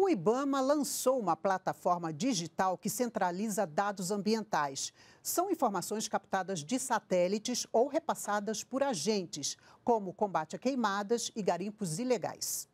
O IBAMA lançou uma plataforma digital que centraliza dados ambientais. São informações captadas de satélites ou repassadas por agentes, como combate a queimadas e garimpos ilegais.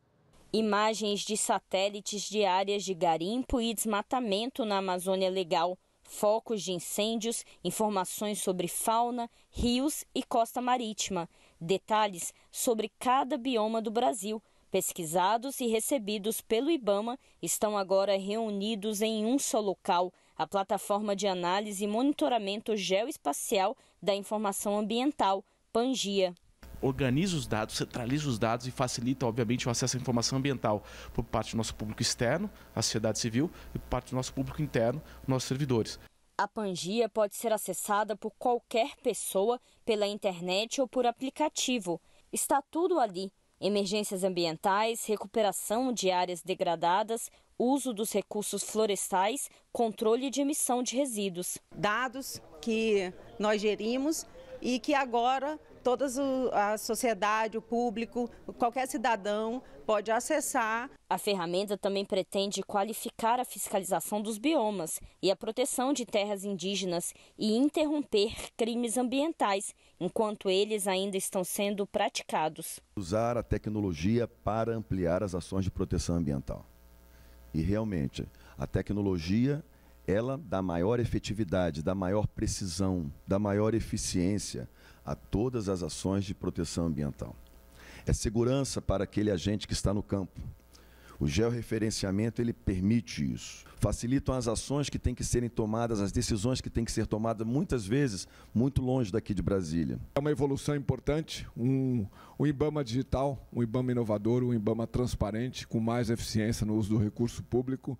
Imagens de satélites de áreas de garimpo e desmatamento na Amazônia Legal, focos de incêndios, informações sobre fauna, rios e costa marítima, detalhes sobre cada bioma do Brasil pesquisados e recebidos pelo IBAMA, estão agora reunidos em um só local, a plataforma de análise e monitoramento geoespacial da informação ambiental, Pangia organiza os dados, centraliza os dados e facilita, obviamente, o acesso à informação ambiental por parte do nosso público externo, a sociedade civil, e por parte do nosso público interno, nossos servidores. A Pangia pode ser acessada por qualquer pessoa pela internet ou por aplicativo. Está tudo ali emergências ambientais, recuperação de áreas degradadas, uso dos recursos florestais, controle de emissão de resíduos. Dados que nós gerimos e que agora toda a sociedade, o público, qualquer cidadão pode acessar. A ferramenta também pretende qualificar a fiscalização dos biomas e a proteção de terras indígenas e interromper crimes ambientais enquanto eles ainda estão sendo praticados. Usar a tecnologia para ampliar as ações de proteção ambiental. E realmente, a tecnologia ela dá maior efetividade, dá maior precisão, dá maior eficiência a todas as ações de proteção ambiental. É segurança para aquele agente que está no campo. O georreferenciamento ele permite isso. Facilitam as ações que têm que serem tomadas, as decisões que têm que ser tomadas, muitas vezes muito longe daqui de Brasília. É uma evolução importante, um, um IBAMA digital, um IBAMA inovador, um IBAMA transparente, com mais eficiência no uso do recurso público.